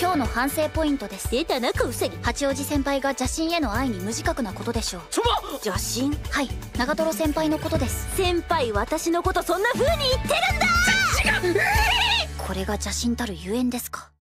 今日の反省ポイントです。出たな小ウサギ八王子先輩が邪神への愛に無自覚なことでしょう。ちょま邪神？はい。長瀞先輩のことです。先輩私のことそんな風に言ってるんだ。これが邪神たるゆえんですか？